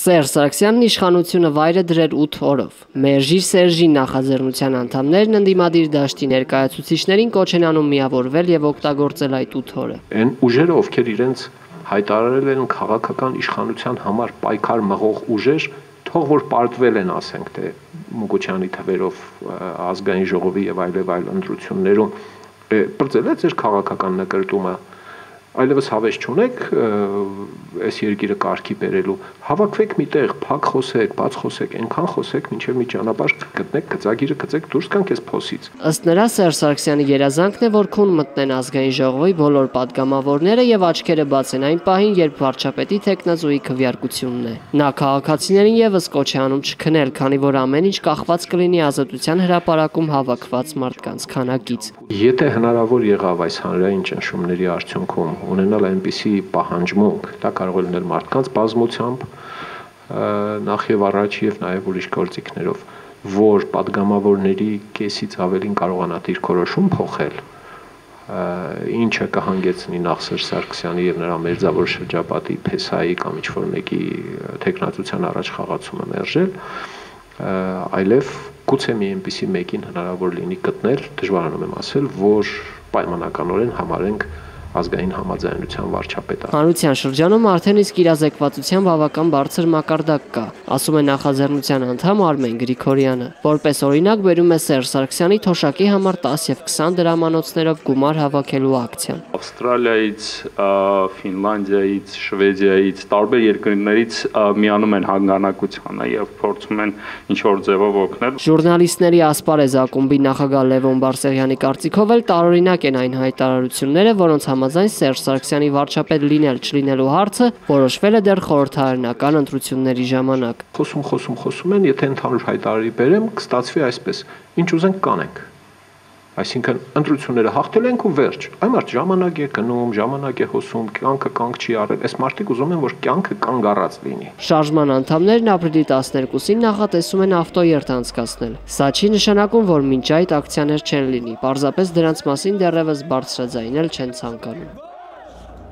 Սերժ Սարգսյանն իշխանությունը վայրը դրեր 8 օրով։ Մերժիր Սերժի նախաձեռնության անդամներն ընդդիմադիր դաշտի ներկայացուցիչներին կոչ են անում միավորվել եւ օգտագործել այդ 8 օրը։ Այն ուժերը, ովքեր իրենց հայտարարել են քաղաքական իշխանության համար պայքար մղող ուժեր, թող որ պարտվել են, ասենք, թե Մուկուչյանի թվերով ազգային ժողովի եւ այլև այլ ընտրություններում, բրծել է ձեր քաղաքական նկրտումը այլևս հավես չունեք այս երկիրը կարգի բերելու հավաքվեք միտեղ փակ խոսեք բաց խոսեք այնքան խոսեք մինչև մի ճանապարհ գտնեք գծագիրը գծեք դուրս կանք այս փոսից ըստ նրա Սերժ Սարգսյանի երազանքն է որ քուն մտնեն ազգային ժողովի բոլոր падգամավորները եւ աչքերը բացեն այն պահին երբ վարչապետի տեխնազուի քվյարկությունն է նա քաղաքացիներին եւս կոչ է անում չքնել քանի որ ամեն ինչ կախված կլինի ազատության հրապարակում հավաքված մարդկանց քանակից եթե հնարավոր եղավ այս հանրային ճնշումների արդյունքում ունենալ այնպիսի պահանջմունք, դա կարող է լինել մարդկանց բազմությամբ նախ եւ առաջ եւ նաեւ ուրիշ գործիքներով, որ падգամավորների կեսից ավելին կարողանա դիրքորոշում փոխել, ինչը կհանգեցնի նախ Սերժ Սարգսյանի եւ նրա մերձավոր շրջապատի փեսայի կամ ինչ-որ մեկի տեխնատության առաջ խաղացումը մերժել, այլև գուցե մի այնպիսի մեկին հնարավոր լինի գտնել, դժվարանում եմ ասել, որ պայմանականորեն համարենք ազգային համաձայնության վարչապետը։ Հանրության շրջանում արդեն իսկ իրազեկվածության բավական բարձր մակարդակ կա, ասում է նախաձեռնության անդամ Արմեն Գրիգորյանը։ Որպես օրինակ բերում է Սերժ Սարգսյանի թոշակի համար 10 եւ 20 դրամանոցներով գումար հավաքելու ակցիան։ Ավստրալիայից, Ֆինլանդիայից, Շվեդիայից, տարբեր երկրներից միանում են հանգանակությանը եւ փորձում են ինչ որ ձևով օգնել։ Ժուրնալիստների ասպարեզ ակումբի նախագահ Լևոն Բարսեղյանի կարծիքով էլ տարօրինակ են այն հայտարարությունները, որոնց համաձայն Սերժ Սարգսյանի վարչապետ լինել չլինելու հարցը որոշվել է դեռ խորհրդարանական ընտրությունների ժամանակ։ Խոսում, խոսում, խոսում են, եթե ընդհանուր հայտարարի բերեմ, կստացվի այսպես. ինչ ուզենք կանենք։ Այսինքն ընտրությունները հաղթել ենք ու վերջ։ Այն մարդ ժամանակ է գնում, ժամանակ է հոսում, կյանքը կանգ չի արել։ Այս մարդիկ ուզում են, որ կյանքը կանգ առած լինի։ Շարժման անդամներն ապրիլի 12-ին նախատեսում են ավտոերթ անցկացնել։ Սա չի նշանակում, որ մինչ այդ ակցիաներ չեն լինի։ Պարզապես դրանց մասին դեռևս բարձրաձայնել չեն ցանկանում։